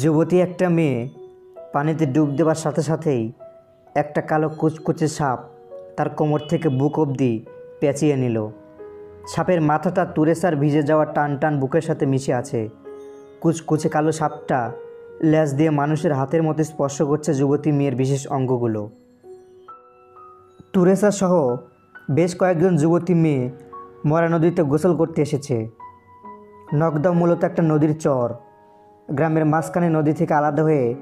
যুবতী একটা মেয়ে পানিতে ডুব দেওয়ার সাথে সাথেই একটা কালো কুচকুচে সাপ তার কোমর থেকে বুক অবধি পেঁচিয়ে নিল। সাপের মাথাটা তুরেসার ভিজে যাওয়া টান টান বুকের সাথে মিশে আছে। কুচকুচে কালো সাপটা ল্যাজ দিয়ে মানুষের হাতের মতো স্পর্শ করছে যুবতী মেয়ের বিশেষ অঙ্গগুলো। তুরেসা সহ বেশ কয়েকজন যুবতী মেয়ে মরা নদীতে গোসল করতে এসেছে। নকদাও মূলত একটা নদীর চর। গ্রামের মাঝখানে নদী থেকে আলাদা হয়ে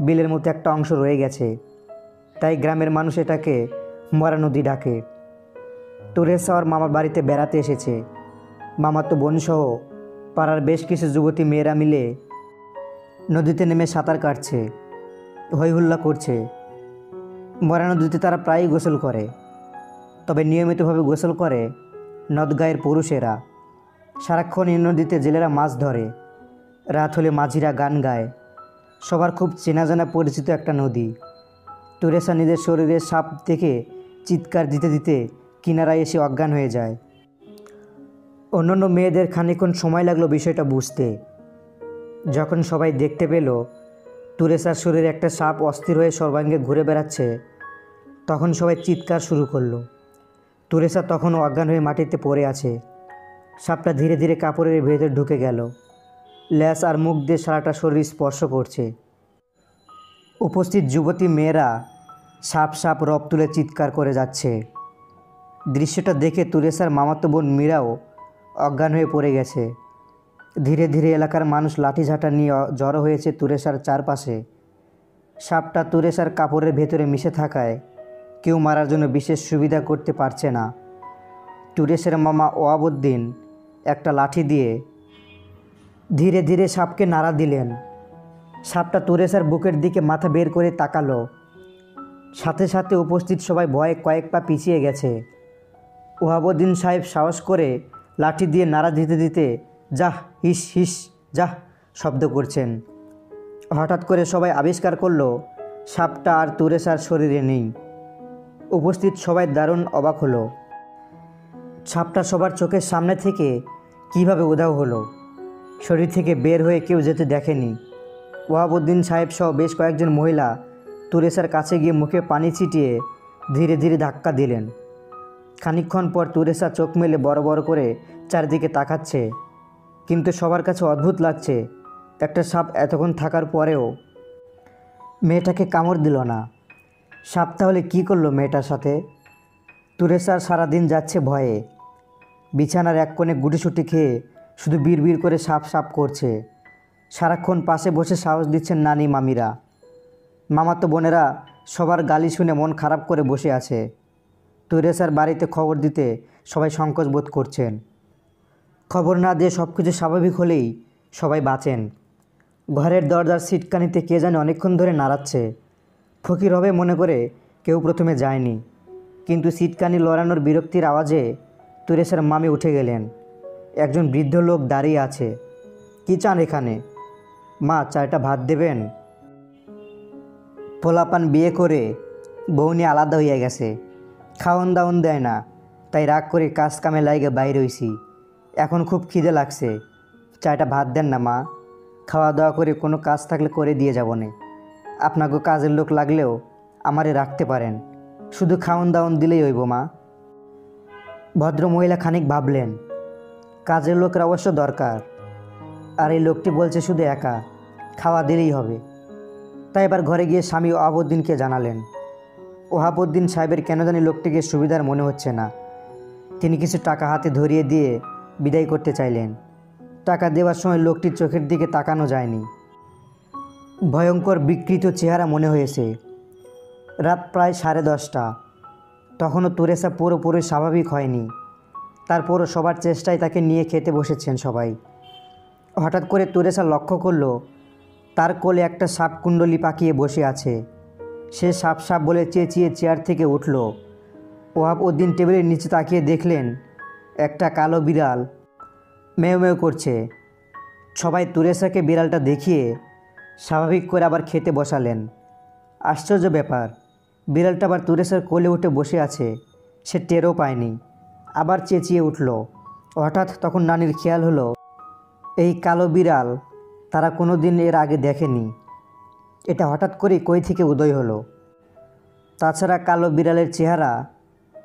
বিলের মতো একটা অংশ রয়ে গেছে। তাই গ্রামের মানুষ এটাকে মরা নদী ডাকে। তুরেসা ওর মামার বাড়িতে বেড়াতে এসেছে। মামা তো বোনসহ পাড়ার বেশ কিছু যুবতী মেয়েরা মিলে নদীতে নেমে সাঁতার কাটছে হইহুল্লা করছে। মরা নদীতে তারা প্রায়ই গোসল করে। তবে নিয়মিতভাবে গোসল করে নদগাঁয়ের পুরুষেরা। সারাক্ষণ এই নদীতে জেলেরা মাছ ধরে। রাত হলে মাঝিরা গান গায়। সবার খুব চেনা জানা পরিচিত একটা নদী। তুরেসা নিজের শরীরে সাপ দেখে চিৎকার দিতে দিতে কিনারায় এসে অজ্ঞান হয়ে যায়। অন্যান্য মেয়েদের খানিক্ষণ সময় লাগল বিষয়টা বুঝতে। যখন সবাই দেখতে পেল তুরেসার শরীরে একটা সাপ অস্থির হয়ে সর্বাঙ্গে ঘুরে বেড়াচ্ছে, তখন সবাই চিৎকার শুরু করল। তুরেসা তখনও অজ্ঞান হয়ে মাটিতে পড়ে আছে। সাপটা ধীরে ধীরে কাপড়ের ভেতর ঢুকে গেল। ল্যাস আর মুখ দিয়ে সারাটা শরীর স্পর্শ করছে। উপস্থিত যুবতী মেয়েরা সাপ সাপ রব তুলে চিৎকার করে যাচ্ছে। দৃশ্যটা দেখে তুরেসার মামাতো বোন মীরাও অজ্ঞান হয়ে পড়ে গেছে। ধীরে ধীরে এলাকার মানুষ লাঠিঝাঁটা নিয়ে জড়ো হয়েছে তুরেসার চারপাশে। সাপটা তুরেসার কাপড়ের ভেতরে মিশে থাকায় কেউ মারার জন্য বিশেষ সুবিধা করতে পারছে না। টুরেসের মামা ওয়াবুদ্দিন একটা লাঠি দিয়ে ধীরে ধীরে সাপকে নাড়া দিলেন। সাপটা তুরেসার বুকের দিকে মাথা বের করে তাকালো। সাথে সাথে উপস্থিত সবাই ভয়ে কয়েক পা পিছিয়ে গেছে। ওহাবুদ্দিন সাহেব সাহস করে লাঠি দিয়ে নাড়া দিতে দিতে যাহ, হিস হিস, যাহ শব্দ করছেন। হঠাৎ করে সবাই আবিষ্কার করল, সাপটা আর তুরেসার শরীরে নেই। উপস্থিত সবাই দারুণ অবাক হলো। সাপটা সবার চোখের সামনে থেকে কীভাবে উধাও হলো? শরীর থেকে বের হয়ে কেউ যেতে দেখেনি। ওয়াহাবুদ্দিন সাহেব সহ বেশ কয়েকজন মহিলা তুরেসার কাছে গিয়ে মুখে পানি ছিটিয়ে ধীরে ধীরে ধাক্কা দিলেন। খানিকক্ষণ পর তুরেসা চোখ মেলে বড় বড় করে চারিদিকে তাকাচ্ছে। কিন্তু সবার কাছে অদ্ভুত লাগছে, একটা সাপ এতক্ষণ থাকার পরেও মেয়েটাকে কামড় দিল না। সাপ তাহলে কী করল মেয়েটার সাথে? তুরেসার সারাদিন যাচ্ছে ভয়ে। বিছানার এক কোণে গুটিসুটি খেয়ে শুধু বিড় করে সাপ সাপ করছে। সারাক্ষণ পাশে বসে সাহস দিচ্ছেন নানি মামিরা। মামাতো বোনেরা সবার গালি শুনে মন খারাপ করে বসে আছে। তুরেসার বাড়িতে খবর দিতে সবাই সংকোচ বোধ করছেন। খবর না দিয়ে সব কিছু স্বাভাবিক হলেই সবাই বাঁচেন। ঘরের দরজার সিটকানিতে কে জানে অনেকক্ষণ ধরে নাড়াচ্ছে। ফকির হবে মনে করে কেউ প্রথমে যায়নি। কিন্তু সিটকানি লড়ানোর বিরক্তির আওয়াজে তুরেশের মামি উঠে গেলেন। একজন বৃদ্ধ লোক দাঁড়িয়ে আছে। কি চান এখানে? মা চারটা ভাত দেবেন? পোলাপান বিয়ে করে বউনি আলাদা হইয়া গেছে। খাওয়ন দাওন দেয় না, তাই রাগ করে কাজ কামে লাইগে বাইরে হইছি। এখন খুব খিদে লাগছে। চারটা ভাত দেন না, মা। খাওয়া দাওয়া করে কোনো কাজ থাকলে করে দিয়ে যাব নে। আপনাকে কাজের লোক লাগলেও আমারে রাখতে পারেন। শুধু খাওন দাওন দিলেই হইব, মা। ভদ্র মহিলা খানিক ভাবলেন। কাজের লোকের অবশ্য দরকার। আর এই লোকটি বলছে শুধু একা, খাওয়া দিলেই হবে। তাই এবার ঘরে গিয়ে স্বামী ওহাবুদ্দিনকে জানালেন। ওহাবুদ্দিন সাহেবের কেন জানি লোকটিকে সুবিধার মনে হচ্ছে না। তিনি কিছু টাকা হাতে ধরিয়ে দিয়ে বিদায় করতে চাইলেন। টাকা দেওয়ার সময় লোকটির চোখের দিকে তাকানো যায়নি। ভয়ঙ্কর বিকৃত চেহারা মনে হয়েছে। রাত প্রায় সাড়ে দশটা। তখনও তুরেসা পুরোপুরি স্বাভাবিক হয়নি। তারপরও সবার চেষ্টায় তাকে নিয়ে খেতে বসেছেন সবাই। হঠাৎ করে তুরেসা লক্ষ্য করল, তার কোলে একটা সাপ কুণ্ডলি পাকিয়ে বসে আছে। সে সাপ সাপ বলে চেঁচিয়ে চেয়ার থেকে উঠল। ওহাব উদ্দিন টেবিলের নিচে তাকিয়ে দেখলেন, একটা কালো বিড়াল মেয় মেয় করছে। সবাই তুরেসাকে বিড়ালটা দেখিয়ে স্বাভাবিক করে আবার খেতে বসালেন। আশ্চর্য ব্যাপার, বিড়ালটা আবার তুরেসার কোলে উঠে বসে আছে, সে টেরও পায়নি। আবার চেঁচিয়ে উঠল। হঠাৎ তখন নানির খেয়াল হলো, এই কালো বিড়াল তারা কোনো দিন এর আগে দেখেনি। এটা হঠাৎ করেই কই থেকে উদয় হলো? তাছাড়া কালো বিড়ালের চেহারা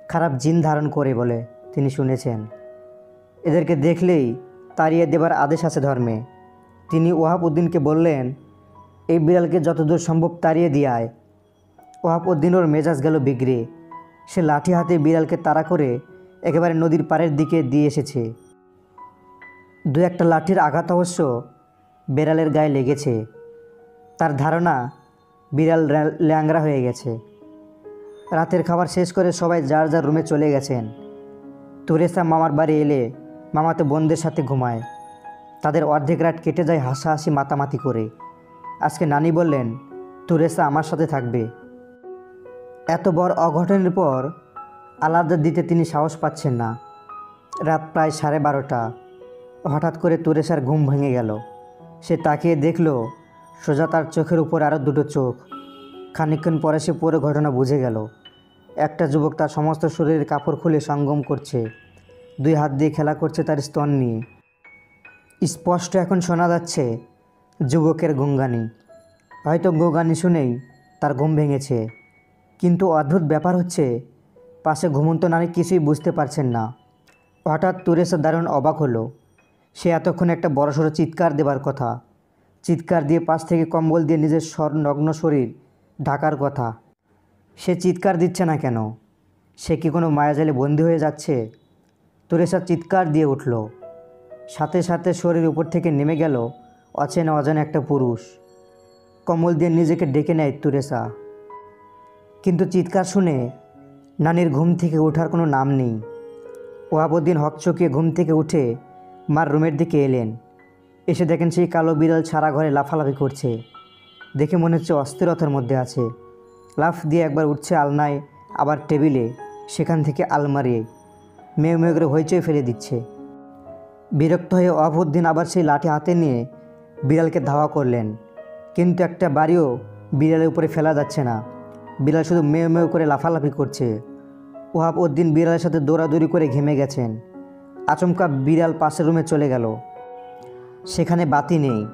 খারাপ জিন ধারণ করে বলে তিনি শুনেছেন। এদেরকে দেখলেই তাড়িয়ে দেবার আদেশ আছে ধর্মে। তিনি ওহাব উদ্দিনকে বললেন, এই বিড়ালকে যতদূর সম্ভব তাড়িয়ে দিয়ায় ওহাবউদ্দিন ওর মেজাজ গেল বিগড়ে। সে লাঠি হাতে বিড়ালকে তাড়া করে একেবারে নদীর পাড়ের দিকে দিয়ে এসেছে। দু একটা লাঠির আঘাত অবশ্য বেড়ালের গায়ে লেগেছে। তার ধারণা, বিড়াল ল্যাংড়া হয়ে গেছে। রাতের খাবার শেষ করে সবাই যার যার রুমে চলে গেছেন। তুরেসা মামার বাড়ি এলে মামাতে বোনদের সাথে ঘুমায়। তাদের অর্ধেক রাত কেটে যায় হাসাহাসি মাতামাতি করে। আজকে নানি বললেন, তুরেসা আমার সাথে থাকবে। এত বড় অঘটনের পর আলাদা দিতে তিনি সাহস পাচ্ছেন না। রাত প্রায় সাড়ে বারোটা। হঠাৎ করে তুরেসার ঘুম ভেঙে গেল। সে তাকিয়ে দেখল, সোজা তার চোখের উপর আরও দুটো চোখ। খানিকক্ষণ পরে সে পুরো ঘটনা বুঝে গেল। একটা যুবক তার সমস্ত শরীরের কাপড় খুলে সঙ্গম করছে। দুই হাত দিয়ে খেলা করছে তার স্তন নিয়ে। স্পষ্ট এখন শোনা যাচ্ছে, যুবকের গুঙ্গানি। হয়তো গোগানি শুনেই তার ঘুম ভেঙেছে। কিন্তু অদ্ভুত ব্যাপার হচ্ছে পাশে ঘুমন্ত নারী কিছুই বুঝতে পারছেন না। হঠাৎ তুরেসা দারুণ অবাক হলো। সে এতক্ষণ একটা বড়সড় চিৎকার দেবার কথা। চিৎকার দিয়ে পাশ থেকে কম্বল দিয়ে নিজের স্বর নগ্ন শরীর ঢাকার কথা। সে চিৎকার দিচ্ছে না কেন? সে কি কোনো মায়াজালে বন্দি হয়ে যাচ্ছে? তুরেসা চিৎকার দিয়ে উঠল। সাথে সাথে শরীর উপর থেকে নেমে গেল অচেনা অজানা একটা পুরুষ। কম্বল দিয়ে নিজেকে ডেকে নেয় তুরেসা কিন্তু চিৎকার শুনে নানির ঘুম থেকে ওঠার কোনো নাম নেই। ওয়াবুদ্দিন হকচকিয়ে ঘুম থেকে উঠে মার রুমের দিকে এলেন। এসে দেখেন সেই কালো বিড়াল সারা ঘরে লাফালাফি করছে। দেখে মনে হচ্ছে অস্থিরতার মধ্যে আছে। লাফ দিয়ে একবার উঠছে আলনায়, আবার টেবিলে, সেখান থেকে আলমারি মেয়ে মেয়ে করে হইচই ফেলে দিচ্ছে। বিরক্ত হয়ে অবুদ্দিন আবার সেই লাঠি হাতে নিয়ে বিড়ালকে ধাওয়া করলেন। কিন্তু একটা বাড়িও বিড়ালের উপরে ফেলা যাচ্ছে না। বিড়াল শুধু মেয়ে মেয়ে করে লাফালাফি করছে। ওহাব উদ্দিন বিড়ালের সাথে দৌড়াদৌড়ি করে ঘেমে গেছেন। আচমকা বিড়াল পাশের রুমে চলে গেল। সেখানে বাতি নেই।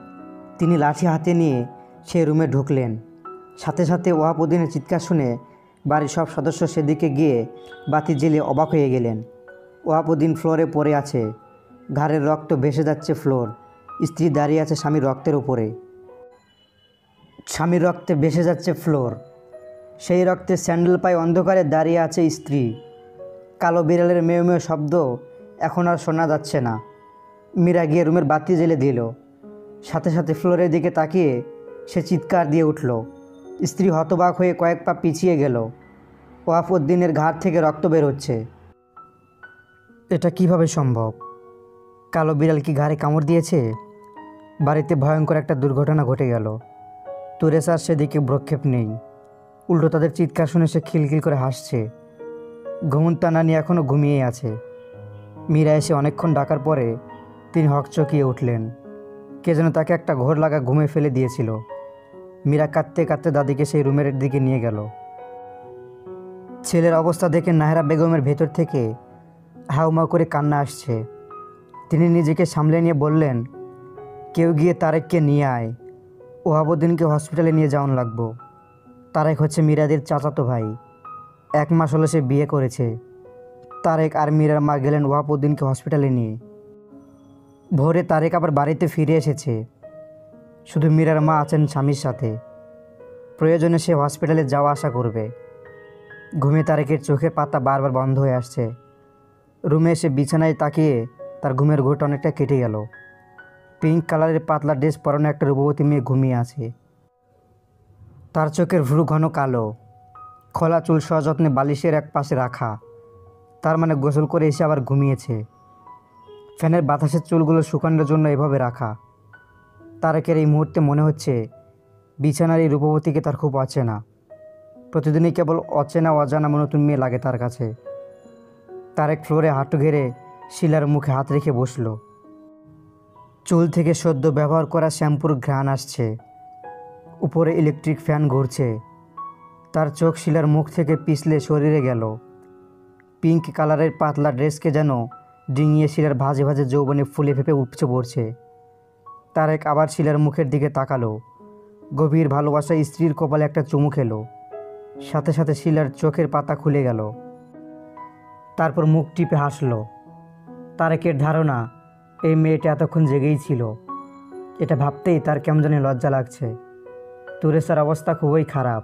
তিনি লাঠি হাতে নিয়ে সেই রুমে ঢুকলেন। সাথে সাথে ওহাব উদ্দিনের চিৎকার শুনে বাড়ির সব সদস্য সেদিকে গিয়ে বাতি জ্বেলে অবাক হয়ে গেলেন। ওহাব উদ্দিন ফ্লোরে পড়ে আছে। ঘাড়ের রক্ত ভেসে যাচ্ছে ফ্লোর। স্ত্রী দাঁড়িয়ে আছে স্বামীর রক্তের উপরে। স্বামীর রক্তে ভেসে যাচ্ছে ফ্লোর। সেই রক্তে স্যান্ডেল পায়ে অন্ধকারে দাঁড়িয়ে আছে স্ত্রী। কালো বিড়ালের মেয়ে মেয়ে শব্দ এখন আর শোনা যাচ্ছে না। মীরা গিয়ে রুমের বাতি জ্বেলে দিল। সাথে সাথে ফ্লোরের দিকে তাকিয়ে সে চিৎকার দিয়ে উঠল। স্ত্রী হতবাক হয়ে কয়েক পা পিছিয়ে গেল। ওয়াফ উদ্দিনের ঘাট থেকে রক্ত বের হচ্ছে। এটা কীভাবে সম্ভব? কালো বিড়াল কি ঘাড়ে কামড় দিয়েছে? বাড়িতে ভয়ঙ্কর একটা দুর্ঘটনা ঘটে গেল। তুরেসার সেদিকে ভ্রক্ষেপ নেই। উল্টো তাদের চিৎকার শুনে সে খিলখিল করে হাসছে। ঘুমন্তা নানি এখনও ঘুমিয়ে আছে। মীরা এসে অনেকক্ষণ ডাকার পরে তিনি হকচকিয়ে উঠলেন। কে যেন তাকে একটা ঘোর লাগা ঘুমে ফেলে দিয়েছিল। মীরা কাঁদতে কাঁদতে দাদিকে সেই রুমের দিকে নিয়ে গেল। ছেলের অবস্থা দেখে নাহেরা বেগমের ভেতর থেকে হাউমা করে কান্না আসছে। তিনি নিজেকে সামলে নিয়ে বললেন, কেউ গিয়ে তারেককে নিয়ে আয়। ওহাবুদ্দিনকে হসপিটালে নিয়ে যাওয়ান লাগবো। তারেক হচ্ছে মিরাদের চাচাতো ভাই। এক মাস হলো সে বিয়ে করেছে। তারেক আর মীরার মা গেলেন ওয়াহাবুদ্দিনকে হসপিটালে নিয়ে। ভোরে তারেক আবার বাড়িতে ফিরে এসেছে। শুধু মীরার মা আছেন স্বামীর সাথে। প্রয়োজনে সে হসপিটালে যাওয়া আসা করবে। ঘুমে তারেকের চোখের পাতা বারবার বন্ধ হয়ে আসছে। রুমে এসে বিছানায় তাকিয়ে তার ঘুমের ঘোট অনেকটা কেটে গেল। পিঙ্ক কালারের পাতলা ড্রেস পরানো একটা রূপবতী মেয়ে ঘুমিয়ে আছে। তার চোখের ভ্রু ঘন কালো। খোলা চুল সযত্নে বালিশের এক পাশে রাখা। তার মানে গোসল করে এসে আবার ঘুমিয়েছে। ফ্যানের বাতাসের চুলগুলো শুকানোর জন্য এভাবে রাখা। তারেকের এই মুহূর্তে মনে হচ্ছে বিছানার এই রূপবতীকে তার খুব অচেনা। প্রতিদিনই কেবল অচেনা, অজানা নতুন মেয়ে লাগে তার কাছে। তারেক ফ্লোরে হাঁটু ঘেরে শিলার মুখে হাত রেখে বসল। চুল থেকে সদ্য ব্যবহার করা শ্যাম্পুর ঘ্রাণ আসছে। উপরে ইলেকট্রিক ফ্যান ঘুরছে। তার চোখ শিলার মুখ থেকে পিছলে শরীরে গেল। পিঙ্ক কালারের পাতলা ড্রেসকে যেন ডিঙিয়ে শিলার ভাজে ভাজে যৌবনে ফুলে ফেপে উপচে পড়ছে। তারেক আবার শিলার মুখের দিকে তাকালো। গভীর ভালোবাসায় স্ত্রীর কপালে একটা চুমু খেলো। সাথে সাথে শিলার চোখের পাতা খুলে গেল। তারপর মুখ টিপে হাসলো। তারেকের ধারণা, এই মেয়েটা এতক্ষণ জেগেই ছিল। এটা ভাবতেই তার কেমন জানি লজ্জা লাগছে। তুরেসার অবস্থা খুবই খারাপ।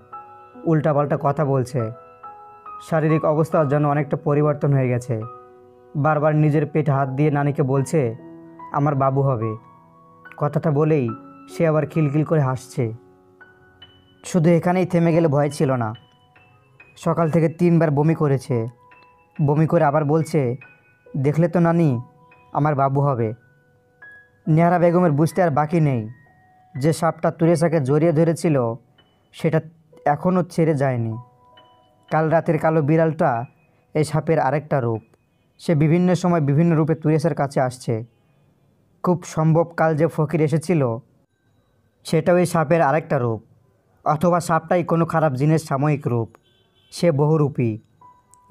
উল্টাপাল্টা কথা বলছে। শারীরিক অবস্থাও যেন অনেকটা পরিবর্তন হয়ে গেছে। বারবার নিজের পেটে হাত দিয়ে নানিকে বলছে, আমার বাবু হবে। কথাটা বলেই সে আবার খিলখিল করে হাসছে। শুধু এখানেই থেমে গেলে ভয় ছিল না। সকাল থেকে তিনবার বমি করেছে। বমি করে আবার বলছে, দেখলে তো নানি, আমার বাবু হবে। নেহারা বেগমের বুঝতে আর বাকি নেই। যে সাপটা তুরেসাকে জড়িয়ে ধরেছিল, সেটা এখনও ছেড়ে যায়নি। কাল রাতের কালো বিড়ালটা এই সাপের আরেকটা রূপ। সে বিভিন্ন সময় বিভিন্ন রূপে তুরেসার কাছে আসছে। খুব সম্ভব কাল যে ফকির এসেছিল, সেটাও এই সাপের আরেকটা রূপ, অথবা সাপটাই কোনো খারাপ জিনিস সাময়িক রূপ। সে বহুরূপী।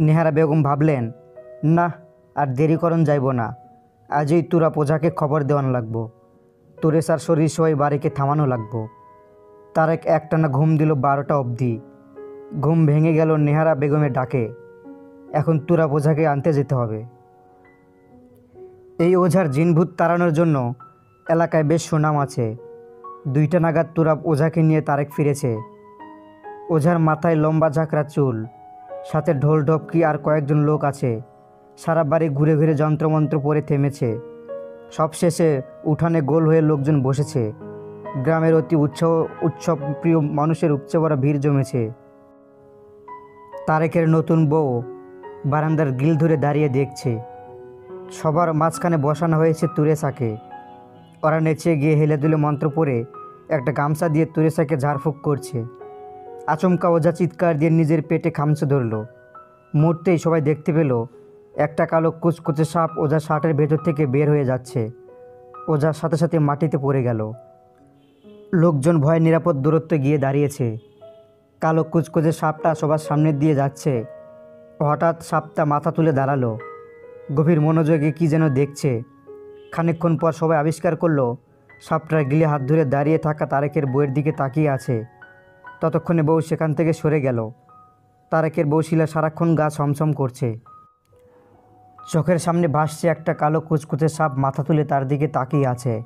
নেহারা বেগম ভাবলেন না আর দেরি করণ যাইব না। আজই তুরা প্রজাকে খবর দেওয়ানো লাগবো। তুরেসার শরীর সবাই বাড়িকে থামানো লাগবো। তারেক একটানা ঘুম দিল বারোটা অবধি। ঘুম ভেঙে গেল নেহারা বেগমের ডাকে। এখন তুরা প্রজাকে আনতে যেতে হবে। এই ওঝার জিনভূত তাড়ানোর জন্য এলাকায় বেশ সুনাম আছে। দুইটা নাগাদ তুরাব ওঝাকে নিয়ে তারেক ফিরেছে। ওঝার মাথায় লম্বা ঝাঁকড়া চুল, সাথে ঢোল ঢপকি আর কয়েকজন লোক আছে। সারা বাড়ি ঘুরে ঘুরে যন্ত্রমন্ত্র পরে থেমেছে। সবশেষে উঠানে গোল হয়ে লোকজন বসেছে। গ্রামের অতি উৎসব উৎসব প্রিয় মানুষের উপচে পড়া ভিড় জমেছে। তারেকের নতুন বউ বারান্দার গিল ধরে দাঁড়িয়ে দেখছে। সবার মাঝখানে বসানো হয়েছে তুরেসাকে ওরা নেচে গিয়ে হেলে দুলে মন্ত্র পড়ে একটা গামছা দিয়ে তুরেসাকে ঝাড়ফুঁক করছে। আচমকা ওঝা চিৎকার দিয়ে নিজের পেটে খামচে ধরল। মুহূর্তেই সবাই দেখতে পেল, একটা কালো কুচকুচে সাপ ওঝা শার্টের ভেতর থেকে বের হয়ে যাচ্ছে। ওঝার সাথে সাথে মাটিতে পড়ে গেল। লোকজন ভয়ে নিরাপদ দূরত্বে গিয়ে দাঁড়িয়েছে। কালো কুচকুচে সাপটা সবার সামনে দিয়ে যাচ্ছে। হঠাৎ সাপটা মাথা তুলে দাঁড়াল। গভীর মনোযোগে কি যেন দেখছে। খানিকক্ষণ পর সবাই আবিষ্কার করল, সাপটার গিলে হাত ধরে দাঁড়িয়ে থাকা তারেকের বউয়ের দিকে তাকিয়ে আছে। ততক্ষণে বউ সেখান থেকে সরে গেল। তারেকের বউ শিলা সারাক্ষণ গা ছমছম করছে। চোখের সামনে ভাসছে একটা কালো কুচকুচে সাপ মাথা তুলে তার দিকে তাকিয়ে আছে।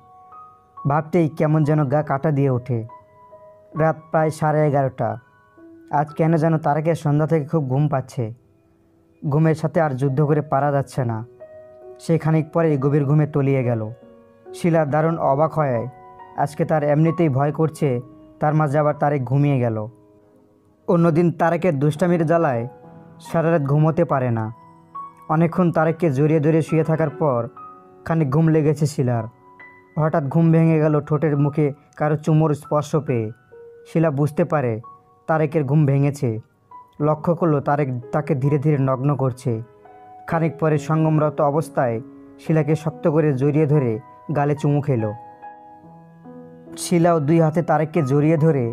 ভাবতেই কেমন যেন গা কাটা দিয়ে ওঠে। রাত প্রায় সাড়ে এগারোটা। আজ কেন যেন তারেকের সন্ধ্যা থেকে খুব ঘুম পাচ্ছে। ঘুমের সাথে আর যুদ্ধ করে পারা যাচ্ছে না। সে খানিক পরেই গভীর ঘুমে তলিয়ে গেল। শিলা দারুণ অবাক হয়। আজকে তার এমনিতেই ভয় করছে, তার মাঝে আবার তারেক ঘুমিয়ে গেল। অন্যদিন তারেকের দুষ্টামির জ্বালায়, সারা রাত ঘুমোতে পারে না। অনেকক্ষণ তারেককে জড়িয়ে ধরে শুয়ে থাকার পর খানিক ঘুম লেগেছে শিলার। হঠাৎ ঘুম ভেঙে গেল ঠোঁটের মুখে কারও চুমোর স্পর্শ পেয়ে। শিলা বুঝতে পারে তারেকের ঘুম ভেঙেছে। লক্ষ্য করল তারেক তাকে ধীরে ধীরে নগ্ন করছে। খানিক পরে সঙ্গমরত অবস্থায় শিলাকে শক্ত করে জড়িয়ে ধরে গালে চুমু খেল। শিলাও দুই হাতে তারেককে জড়িয়ে ধরে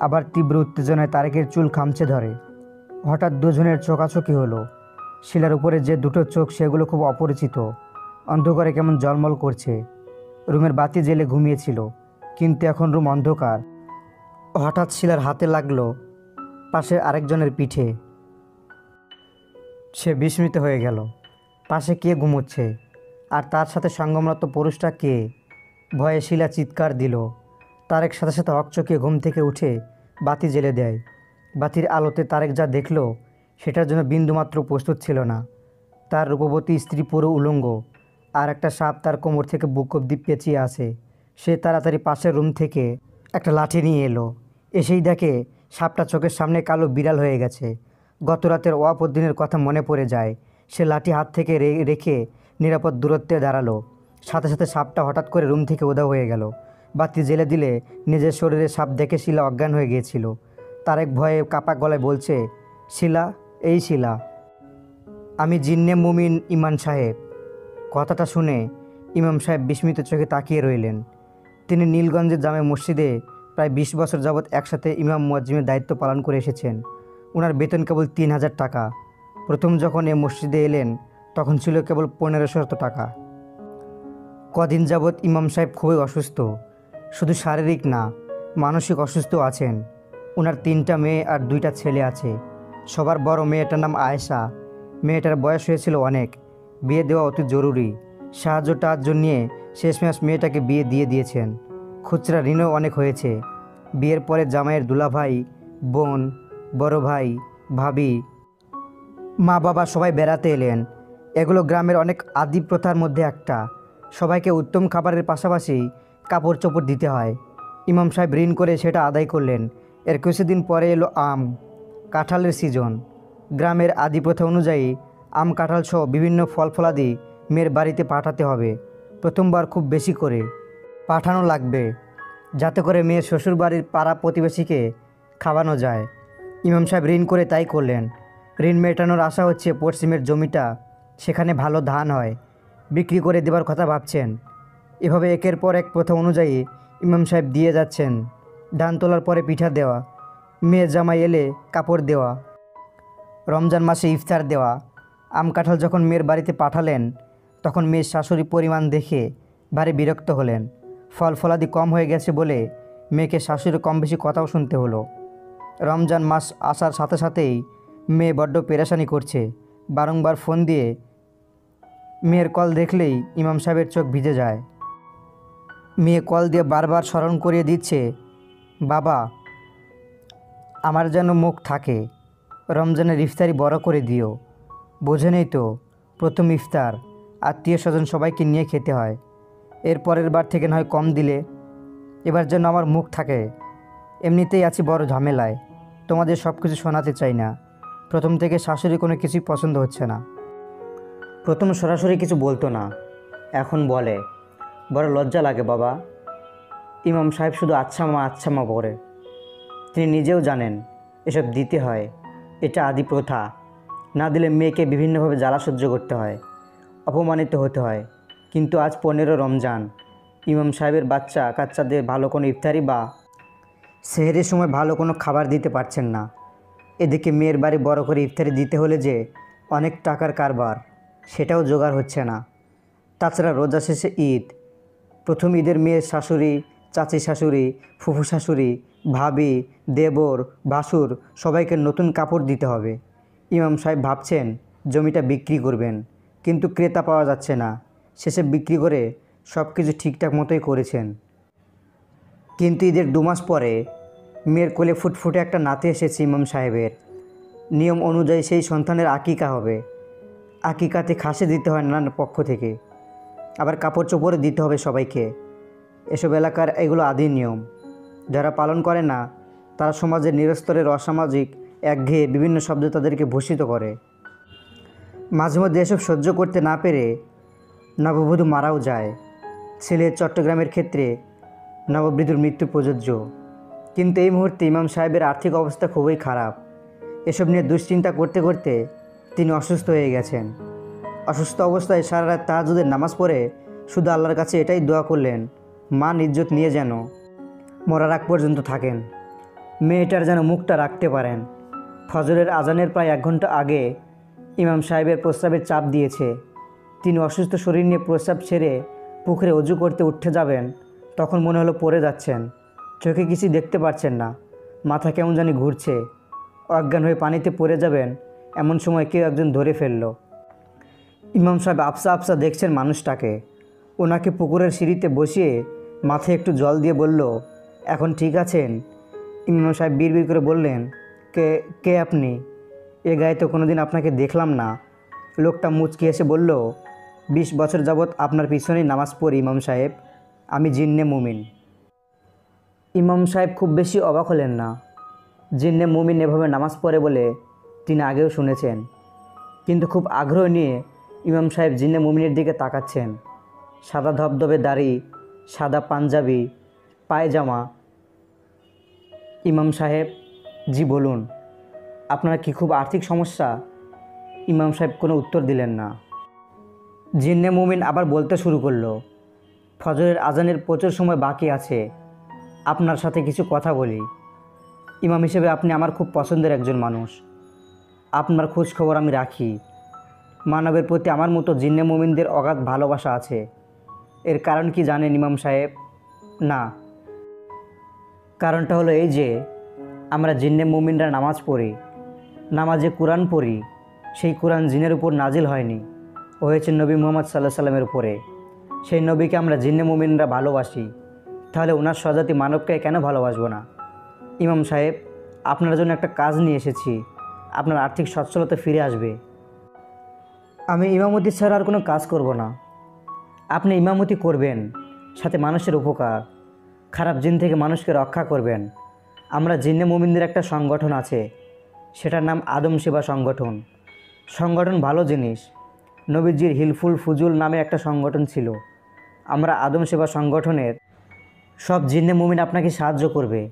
আবার তীব্র উত্তেজনায় তারেকের চুল খামচে ধরে। হঠাৎ দুজনের চোখাচোখি হলো। শিলার উপরে যে দুটো চোখ সেগুলো খুব অপরিচিত। অন্ধকারে কেমন জলমল করছে। রুমের বাতি জেলে ঘুমিয়েছিল, কিন্তু এখন রুম অন্ধকার। হঠাৎ শিলার হাতে লাগল পাশে আরেকজনের পিঠে। সে বিস্মিত হয়ে গেল, পাশে কে ঘুমোচ্ছে? আর তার সাথে সঙ্গমরত পুরুষটা কে? ভয়ে শিলা চিৎকার দিল তারেক সাথে সাথে হকচকিয়ে ঘুম থেকে উঠে বাতি জেলে দেয়। বাতির আলোতে তারেক যা দেখল সেটার জন্য বিন্দুমাত্র প্রস্তুত ছিল না। তার রূপবতী স্ত্রী পুরো উলঙ্গ, আর একটা সাপ তার কোমর থেকে বুক অব্দি পেঁচিয়ে আসে। সে তাড়াতাড়ি পাশের রুম থেকে একটা লাঠি নিয়ে এলো। এসেই দেখে সাপটা চোখের সামনে কালো বিড়াল হয়ে গেছে। গত রাতের অপদিনের কথা মনে পড়ে যায়, সে লাঠি হাত থেকে রেখে নিরাপদ দূরত্বে দাঁড়াল। সাথে সাথে সাপটা হঠাৎ করে রুম থেকে উধাও হয়ে গেল। বাতি জেলে দিলে নিজের শরীরে সাপ দেখে শিলা অজ্ঞান হয়ে গিয়েছিল। তারেক ভয়ে কাপা গলায় বলছে, শিলা এই শিলা। আমি জিন্নে মুমিন ইমান সাহেব। কথাটা শুনে ইমাম সাহেব বিস্মিত চোখে তাকিয়ে রইলেন। তিনি নীলগঞ্জের জামে মসজিদে প্রায় বিশ বছর যাবৎ একসাথে ইমাম মুয়াজ্জিমের দায়িত্ব পালন করে এসেছেন। ওনার বেতন কেবল তিন হাজার টাকা। প্রথম যখন এ মসজিদে এলেন, তখন ছিল কেবল পনেরোশো টাকা। কদিন যাবৎ ইমাম সাহেব খুবই অসুস্থ। শুধু শারীরিক না, মানসিক অসুস্থ আছেন। ওনার তিনটা মেয়ে আর দুইটা ছেলে আছে। সবার বড় মেয়েটার নাম আয়েশা। মেয়েটার বয়স হয়েছিল অনেক। বিয়ে দেওয়া অতি জরুরি। সাহায্য টাহাজ্য নিয়ে শেষমেশ মেয়েটাকে বিয়ে দিয়ে দিয়েছেন। খুচরা ঋণও অনেক হয়েছে। বিয়ের পরে জামাইয়ের দুলাভাই, বোন, বড় ভাই, ভাবি মা বাবা সবাই বেড়াতে এলেন। এগুলো গ্রামের অনেক আদি প্রথার মধ্যে একটা। সবাইকে উত্তম খাবারের পাশাপাশি কাপড় চোপড় দিতে হয়। ইমাম সাহেব ঋণ করে সেটা আদায় করলেন। এর কিছুদিন পরে এলো আম। কাঁঠালের সিজন গ্রামের আদি প্রথা অনুযায়ী আম, কাঁঠাল সহ বিভিন্ন ফল ফলাদি মেয়ের বাড়িতে পাঠাতে হবে। প্রথমবার খুব বেশি করে পাঠানো লাগবে, যাতে করে মেয়ের শ্বশুর বাড়ির পাড়া প্রতিবেশীকে খাওয়ানো যায়। ইমাম সাহেব ঋণ করে তাই করলেন। ঋণ মেটানোর আশা হচ্ছে পশ্চিমের জমিটা সেখানে ভালো ধান হয়। বিক্রি করে দেবার কথা ভাবছেন। এভাবে একের পর এক প্রথা অনুযায়ী ইমাম সাহেব দিয়ে যাচ্ছেন। ধান তোলার পরে পিঠা দেওয়া মেয়ে জামাই এলে কাপড় দেওয়া, রমজান মাসে ইফতার দেওয়া। আম কাঁঠাল যখন মেয়ের বাড়িতে পাঠালেন, তখন মেয়ের শাশুড়ি পরিমাণ দেখে ভারী বিরক্ত হলেন। ফল ফলাদি কম হয়ে গেছে বলে মেয়েকে শাশুড়ি কম বেশি কথাও শুনতে হলো। রমজান মাস আসার সাথে সাথেই মেয়ে বড্ড পেরেশানি করছে। বারংবার ফোন দিয়ে মেয়ের কল দেখলেই ইমাম সাহেবের চোখ ভিজে যায়। মেয়ে কল দিয়ে বারবার স্মরণ করিয়ে দিচ্ছে, বাবা আমার যেন মুখ থাকে। রমজানের ইফতারি বড় করে দিও। বোঝেনই তো, প্রথম ইফতার, আত্মীয় স্বজন সবাইকে নিয়ে খেতে হয়। এর পরের বার থেকে নয় কম দিলে। এবার যেন আমার মুখ থাকে। এমনিতেই আছি বড় ঝামেলায়। তোমাদের সব কিছু শোনাতে চাই না। প্রথম থেকে শাশুড়ি কোনো কিছুই পছন্দ হচ্ছে না। প্রথম সরাসরি কিছু বলতো না। এখন বলে, বড় লজ্জা লাগে বাবা। ইমাম সাহেব শুধু আচ্ছা মা আচ্ছা মা পড়ে তিনি নিজেও জানেন, এসব দিতে হয়। এটা আদি প্রথা। না দিলে মেয়েকে বিভিন্নভাবে জ্বালা সহ্য করতে হয়, অপমানিত হতে হয়। কিন্তু আজ পনেরো রমজান। ইমাম সাহেবের বাচ্চা কাচ্চাদের ভালো কোনো ইফতারি বা সেহেরের সময় ভালো কোনো খাবার দিতে পারছেন না। এদিকে মেয়ের বাড়ি বড় করে ইফতারি দিতে হলে যে অনেক টাকার কারবার, সেটাও জোগাড় হচ্ছে না। তাছাড়া রোজা শেষে ঈদ। প্রথম ঈদের মেয়ের শাশুড়ি, চাচি শাশুড়ি, ফুফু শাশুড়ি, ভাবি দেবর ভাসুর সবাইকে নতুন কাপড় দিতে হবে। ইমাম সাহেব ভাবছেন, জমিটা বিক্রি করবেন, কিন্তু ক্রেতা পাওয়া যাচ্ছে না। শেষে বিক্রি করে সব কিছু ঠিকঠাক মতোই করেছেন। কিন্তু ঈদের দু মাস পরে মেয়ের কোলে ফুটফুটে একটা নাতি এসেছে ইমাম সাহেবের। নিয়ম অনুযায়ী সেই সন্তানের আকিকা হবে। আকিকাতে খাসে দিতে হয় নানান পক্ষ থেকে। আবার কাপড় চোপড়ে দিতে হবে সবাইকে। এসব এলাকার এগুলো আদি নিয়ম। যারা পালন করে না তারা সমাজের নিরস্তরের অসামাজিক, একঘেয়ে বিভিন্ন শব্দ তাদেরকে ভূষিত করে। মাঝে মধ্যে এসব সহ্য করতে না পেরে নববধূ মারাও যায়। ছেলে চট্টগ্রামের ক্ষেত্রে নববৃদ্ধুর মৃত্যু প্রযোজ্য। কিন্তু এই মুহূর্তে ইমাম সাহেবের আর্থিক অবস্থা খুবই খারাপ। এসব নিয়ে দুশ্চিন্তা করতে করতে তিনি অসুস্থ হয়ে গেছেন। অসুস্থ অবস্থায় সারা রাত তাহাজুদের নামাজ পড়ে শুধু আল্লাহর কাছে এটাই দোয়া করলেন, মান ইজ্জত নিয়ে যেন মরার আগ পর্যন্ত থাকেন। মেয়েটার যেন মুখটা রাখতে পারেন। ফজরের আজানের প্রায় এক ঘণ্টা আগে ইমাম সাহেবের প্রস্রাবের চাপ দিয়েছে। তিনি অসুস্থ শরীর নিয়ে প্রস্রাব ছেড়ে পুকুরে অজু করতে উঠে যাবেন, তখন মনে হলো পড়ে যাচ্ছেন। চোখে কিছু দেখতে পারছেন না। মাথা কেমন জানি ঘুরছে। অজ্ঞান হয়ে পানিতে পড়ে যাবেন, এমন সময় কেউ একজন ধরে ফেলল। ইমাম সাহেব আফসা আফসা দেখছেন মানুষটাকে। ওনাকে পুকুরের সিঁড়িতে বসিয়ে মাথায় একটু জল দিয়ে বলল, এখন ঠিক আছেন? ইমাম সাহেব বিড়বিড় করে বললেন, কে কে আপনি? এ গায়ে তো কোনোদিন আপনাকে দেখলাম না। লোকটা মুচকি এসে বলল, বিশ বছর যাবৎ আপনার পিছনেই নামাজ পড়ি, ইমাম সাহেব। আমি জিন্নে মুমিন। ইমাম সাহেব খুব বেশি অবাক হলেন না। জিন্নে মুমিন এভাবে নামাজ পড়ে বলে তিনি আগেও শুনেছেন। কিন্তু খুব আগ্রহ নিয়ে ইমাম সাহেব জিন্নে মুমিনের দিকে তাকাচ্ছেন। সাদা ধবধবে দাড়ি, সাদা পাঞ্জাবি, পায়জামা ইমাম সাহেব, জি বলুন। আপনার কি খুব আর্থিক সমস্যা? ইমাম সাহেব কোনো উত্তর দিলেন না। জিন্নে মুমিন আবার বলতে শুরু করল, ফজরের আজানের প্রচুর সময় বাকি আছে, আপনার সাথে কিছু কথা বলি। ইমাম হিসেবে আপনি আমার খুব পছন্দের একজন মানুষ। আপনার খোঁজ খবর আমি রাখি। মানবের প্রতি আমার মতো জিন্নে মুমিনদের অগাধ ভালোবাসা আছে। এর কারণ কি জানেন ইমাম সাহেব? না। কারণটা হলো এই যে, আমরা জিন্নে মুমিনরা নামাজ পড়ি, নামাজে কোরআন পড়ি, সেই কোরআন জিনের উপর নাজিল হয়নি। ও হয়েছে নবী মুহাম্মদ সাল্লাহ সাল্লামের উপরে। সেই নবীকে আমরা জিন্নে মুমিনরা ভালোবাসি। তাহলে ওনার স্বজাতি মানবকে কেন ভালোবাসবো না? ইমাম সাহেব, আপনার জন্য একটা কাজ নিয়ে এসেছি। আপনার আর্থিক সচ্ছলতা ফিরে আসবে। আমি ইমামতি ছাড়া আর কোনো কাজ করব না। আপনি ইমামতি করবেন, সাথে মানুষের উপকার। খারাপ জিন থেকে মানুষকে রক্ষা করবেন। আমরা জিন্নে মুমিনদের একটা সংগঠন আছে। সেটার নাম আদম সেবা সংগঠন। সংগঠন ভালো জিনিস। নবীজির হিলফুল ফুজুল নামে একটা সংগঠন ছিল। আমরা আদম সেবা সংগঠনের সব জিন্নে মুমিন আপনাকে সাহায্য করবে।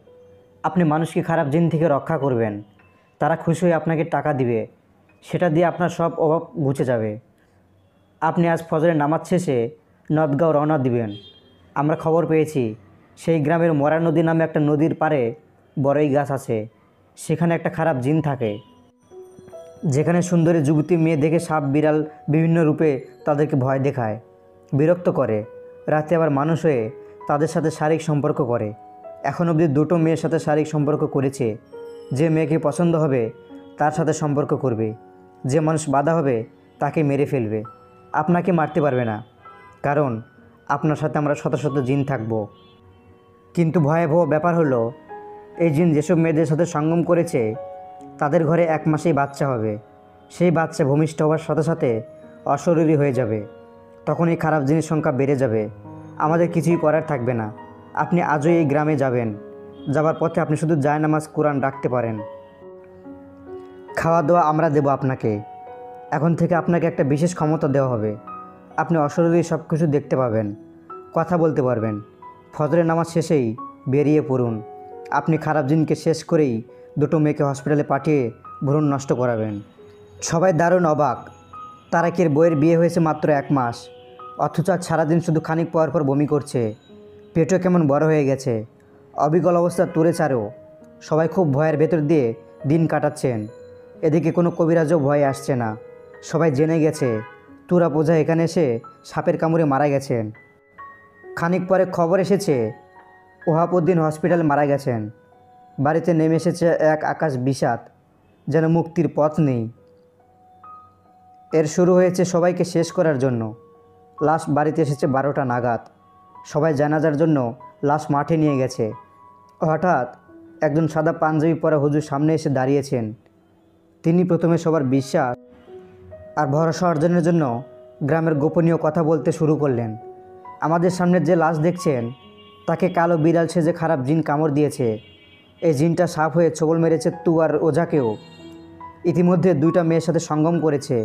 আপনি মানুষকে খারাপ জিন থেকে রক্ষা করবেন। তারা খুশি হয়ে আপনাকে টাকা দিবে। সেটা দিয়ে আপনার সব অভাব ঘুচে যাবে। আপনি আজ ফজরের নামাজ শেষে নদগাঁও রওনা দিবেন। আমরা খবর পেয়েছি সেই গ্রামের মরা নদী নামে একটা নদীর পারে বড়ই গাছ আছে। সেখানে একটা খারাপ জিন থাকে। যেখানে সুন্দরী যুবতী মেয়ে দেখে সাপ, বিড়াল বিভিন্ন রূপে তাদেরকে ভয় দেখায়, বিরক্ত করে। রাতে আবার মানুষ হয়ে তাদের সাথে শারীরিক সম্পর্ক করে। এখন অবধি দুটো মেয়ের সাথে শারীরিক সম্পর্ক করেছে। যে মেয়েকে পছন্দ হবে, তার সাথে সম্পর্ক করবে। যে মানুষ বাধা হবে, তাকে মেরে ফেলবে। আপনাকে মারতে পারবে না। কারণ, আপনার সাথে আমরা শত শত জিন থাকব। কিন্তু ভয়াবহ ব্যাপার হলো, এই জিন যেসব মেয়েদের সাথে সঙ্গম করেছে, তাদের ঘরে এক মাসেই বাচ্চা হবে। সেই বাচ্চা ভূমিষ্ঠ হওয়ার সাথে সাথে অশরীরী হয়ে যাবে। তখন এই খারাপ জিনিস সংখ্যা বেড়ে যাবে। আমাদের কিছুই করার থাকবে না। আপনি আজও এই গ্রামে যাবেন। যাবার পথে আপনি শুধু জায়নামাজ, কোরআন রাখতে পারেন। খাওয়া দাওয়া আমরা দেব আপনাকে। এখন থেকে আপনাকে একটা বিশেষ ক্ষমতা দেওয়া হবে। আপনি অশরীরী সব কিছু দেখতে পাবেন। কথা বলতে পারবেন। ফজরের নামাজ শেষেই বেরিয়ে পড়ুন। আপনি খারাপ দিনকে শেষ করেই দুটো মেয়েকে হসপিটালে পাঠিয়ে ভ্রূণ নষ্ট করাবেন। সবাই দারুণ অবাক। তারাকের বইয়ের বিয়ে হয়েছে মাত্র এক মাস। অথচ সারাদিন শুধু খানিক পর পর বমি করছে। পেটও কেমন বড় হয়ে গেছে। অবিকল অবস্থা তুলে ছাড়ো সবাই খুব ভয়ের ভেতর দিয়ে দিন কাটাচ্ছেন। এদিকে কোনো কবিরাজও ভয়ে আসছে না। সবাই জেনে গেছে, তুরা পূজা এখানে এসে সাপের কামড়ে মারা গেছেন। খানিক পরে খবর এসেছে ওহাবুদ্দিন হসপিটাল মারা গেছেন। বাড়িতে নেমে এসেছে এক আকাশ বিষাদ, যেন মুক্তির পথ নেই। এর শুরু হয়েছে সবাইকে শেষ করার জন্য। লাশ বাড়িতে এসেছে বারোটা নাগাদ। সবাই জানাজার জন্য লাশ মাঠে নিয়ে গেছে। হঠাৎ একজন সাদা পাঞ্জাবি পরা হুজুর সামনে এসে দাঁড়িয়েছেন। তিনি প্রথমে সবার বিশ্বাস আর ভরসা অর্জনের জন্য গ্রামের গোপনীয় কথা বলতে শুরু করলেন। আমাদের সামনে যে লাশ দেখছেন, তাকে কালো বিড়াল সেজে খারাপ জিন কামড় দিয়েছে, এই জিনটা সাপ হয়ে ছবল মেরেছে তু আর ওঝাকেও। ইতিমধ্যে দুইটা মেয়ের সাথে সঙ্গম করেছে।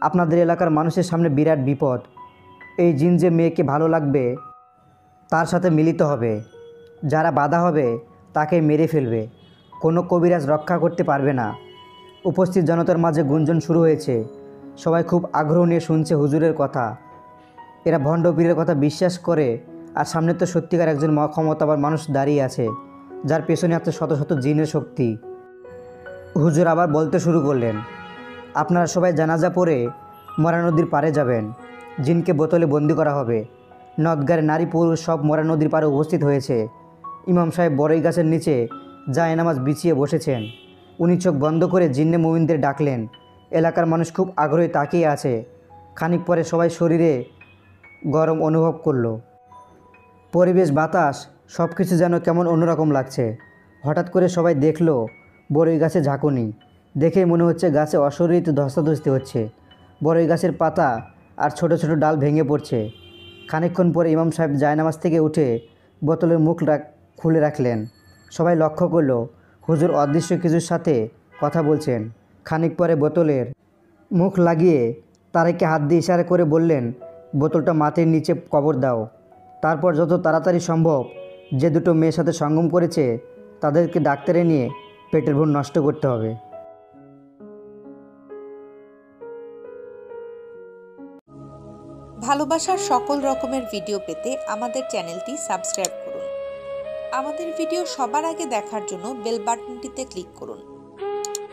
আপনাদের এলাকার মানুষের সামনে বিরাট বিপদ। এই জিন যে মেয়েকে ভালো লাগবে, তার সাথে মিলিত হবে। যারা বাধা হবে, তাকে মেরে ফেলবে। কোনো কবিরাজ রক্ষা করতে পারবে না। উপস্থিত জনতার মাঝে গুঞ্জন শুরু হয়েছে। সবাই খুব আগ্রহ নিয়ে শুনছে হুজুরের কথা। এরা ভণ্ড পীরের কথা বিশ্বাস করে, আর সামনে তো সত্যিকার একজন ক্ষমতাবার মানুষ দাঁড়িয়ে আছে, যার পেছনে আছে শত শত জিনের শক্তি। হুজুর আবার বলতে শুরু করলেন, আপনারা সবাই জানাজা পড়ে মরা নদীর পাড়ে যাবেন, জিনকে বোতলে বন্দি করা হবে। নদগারে নারী পুরুষ সব মরা নদীর পাড়ে উপস্থিত হয়েছে। ইমাম সাহেব বড়ই গাছের নিচে জায় নামাজ বিছিয়ে বসেছেন। উনি চোখ বন্ধ করে জিন্নে মুমিনদের ডাকলেন, এলাকার মানুষ খুব আগ্রহে তাকিয়ে আছে। খানিক পরে সবাই শরীরে গরম অনুভব করল। পরিবেশ, বাতাস সব কিছু যেন কেমন অন্যরকম লাগছে। হঠাৎ করে সবাই দেখল, বড়ই গাছে ঝাঁকুনি। দেখেই মনে হচ্ছে গাছে অশরীরিত ধস্তাধস্তি হচ্ছে। বড়ই গাছের পাতা আর ছোট ছোট ডাল ভেঙে পড়ছে। খানিকক্ষণ পরে ইমাম সাহেব জায়নামাজ থেকে উঠে বোতলের মুখ খুলে রাখলেন। সবাই লক্ষ্য করল, হুজুর অদৃশ্য কিছুর সাথে কথা বলছেন। খানিক পরে বোতলের মুখ লাগিয়ে তারাকে হাত দিয়ে ইশারা করে বললেন বোতলটা মাটির নিচে কবর দাও। তারপর যত তাড়াতাড়ি সম্ভব যে দুটো মেয়ের সাথে সঙ্গম করেছে, তাদেরকে ডাক্তারে নিয়ে পেটের ভুল নষ্ট করতে হবে। ভালোবাসার সকল রকমের ভিডিও পেতে আমাদের চ্যানেলটি সাবস্ক্রাইব করুন। আমাদের ভিডিও সবার আগে দেখার জন্য বেল বাটনটিতে ক্লিক করুন।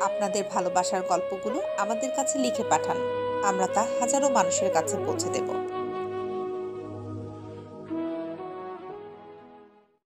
আপনাদের ভালোবাসার গল্পগুলো আমাদের কাছে লিখে পাঠান। আমরা তা হাজারো মানুষের কাছে পৌঁছে দেব।